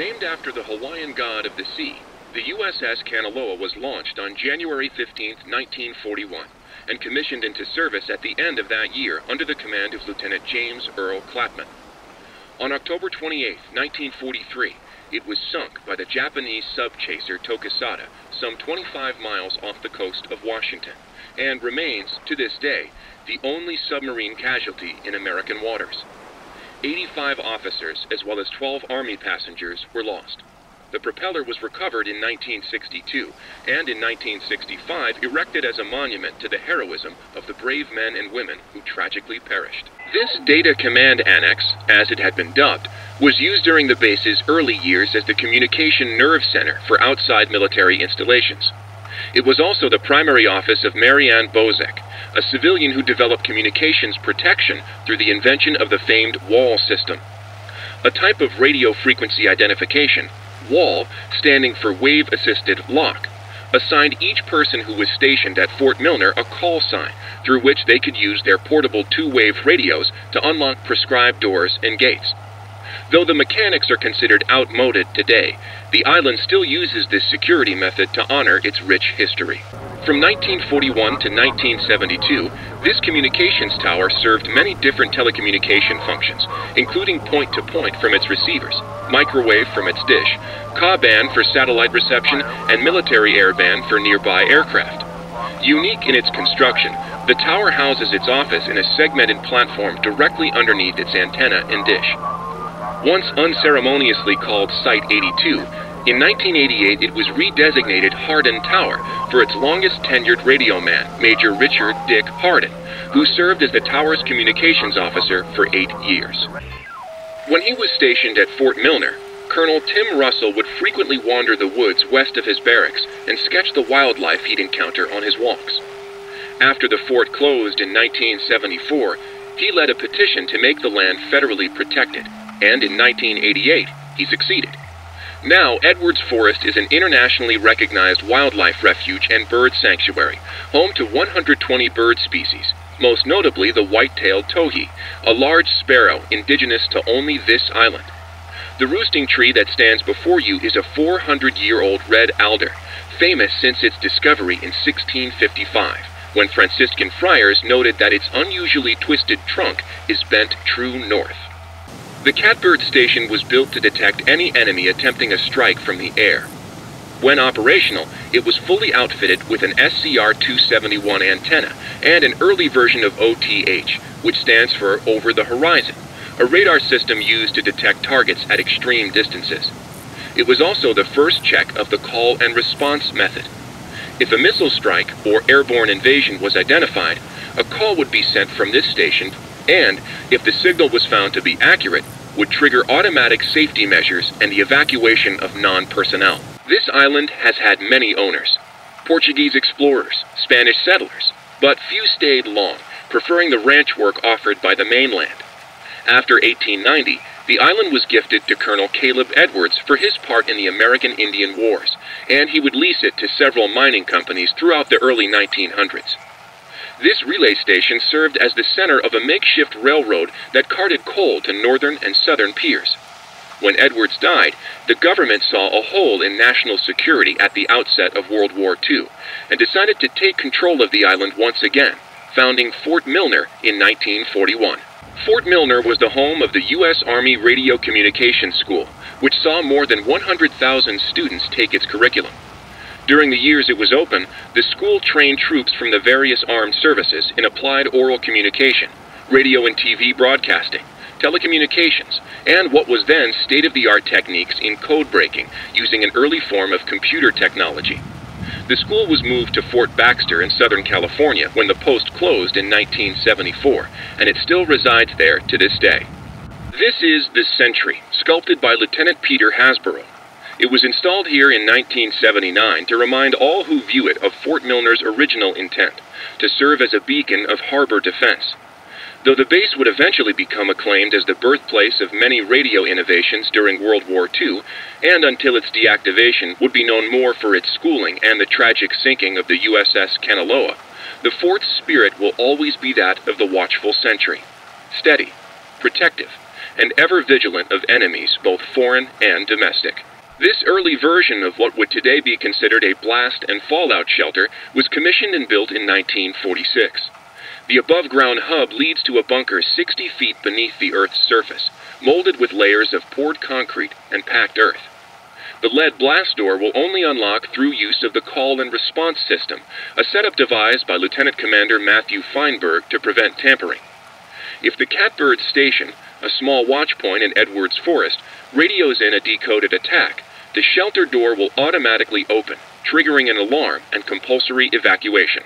Named after the Hawaiian god of the sea, the USS Kanaloa was launched on January 15, 1941, and commissioned into service at the end of that year under the command of Lieutenant James Earl Clapman. On October 28, 1943, it was sunk by the Japanese sub-chaser Tokisada some 25 miles off the coast of Washington, and remains, to this day, the only submarine casualty in American waters. 85 officers, as well as 12 Army passengers, were lost. The propeller was recovered in 1962 and in 1965 erected as a monument to the heroism of the brave men and women who tragically perished. This Data Command Annex, as it had been dubbed, was used during the base's early years as the communication nerve center for outside military installations. It was also the primary office of Marianne Bozek, a civilian who developed communications protection through the invention of the famed WALL system, a type of radio frequency identification WALL, standing for Wave Assisted Lock, assigned each person who was stationed at Fort Milner a call sign through which they could use their portable two-wave radios to unlock prescribed doors and gates. Though the mechanics are considered outmoded today, the island still uses this security method to honor its rich history. From 1941 to 1972, this communications tower served many different telecommunication functions, including point-to-point -point from its receivers, microwave from its dish, Ka-band for satellite reception, and military airband for nearby aircraft. Unique in its construction, the tower houses its office in a segmented platform directly underneath its antenna and dish. Once unceremoniously called Site 82, in 1988, it was redesignated Hardin Tower for its longest tenured radio man, Major Richard Dick Hardin, who served as the tower's communications officer for eight years. When he was stationed at Fort Milner, Colonel Tim Russell would frequently wander the woods west of his barracks and sketch the wildlife he'd encounter on his walks. After the fort closed in 1974, he led a petition to make the land federally protected, and in 1988, he succeeded. Now, Edwards Forest is an internationally recognized wildlife refuge and bird sanctuary, home to 120 bird species, most notably the white-tailed towhee, a large sparrow indigenous to only this island. The roosting tree that stands before you is a 400-year-old red alder, famous since its discovery in 1655, when Franciscan friars noted that its unusually twisted trunk is bent true north. The Catbird station was built to detect any enemy attempting a strike from the air. When operational, it was fully outfitted with an SCR-271 antenna and an early version of OTH, which stands for Over the Horizon, a radar system used to detect targets at extreme distances. It was also the first check of the call and response method. If a missile strike or airborne invasion was identified, a call would be sent from this station and, if the signal was found to be accurate, would trigger automatic safety measures and the evacuation of non-personnel. This island has had many owners. Portuguese explorers, Spanish settlers, but few stayed long, preferring the ranch work offered by the mainland. After 1890, the island was gifted to Colonel Caleb Edwards for his part in the American Indian Wars, and he would lease it to several mining companies throughout the early 1900s. This relay station served as the center of a makeshift railroad that carted coal to northern and southern piers. When Edwards died, the government saw a hole in national security at the outset of World War II and decided to take control of the island once again, founding Fort Milner in 1941. Fort Milner was the home of the U.S. Army Radio Communications School, which saw more than 100,000 students take its curriculum. During the years it was open, the school trained troops from the various armed services in applied oral communication, radio and TV broadcasting, telecommunications, and what was then state-of-the-art techniques in code breaking using an early form of computer technology. The school was moved to Fort Baxter in Southern California when the post closed in 1974, and it still resides there to this day. This is the Sentry, sculpted by Lieutenant Peter Hasborough, it was installed here in 1979 to remind all who view it of Fort Milner's original intent, to serve as a beacon of harbor defense. Though the base would eventually become acclaimed as the birthplace of many radio innovations during World War II, and until its deactivation would be known more for its schooling and the tragic sinking of the USS Kanaloa, the fort's spirit will always be that of the watchful sentry. Steady, protective, and ever vigilant of enemies, both foreign and domestic. This early version of what would today be considered a blast and fallout shelter was commissioned and built in 1946. The above ground hub leads to a bunker 60 feet beneath the Earth's surface, molded with layers of poured concrete and packed earth. The lead blast door will only unlock through use of the call and response system, a setup devised by Lieutenant Commander Matthew Feinberg to prevent tampering. If the Catbird Station, a small watch point in Edwards Forest, radios in a decoded attack, the shelter door will automatically open, triggering an alarm and compulsory evacuation.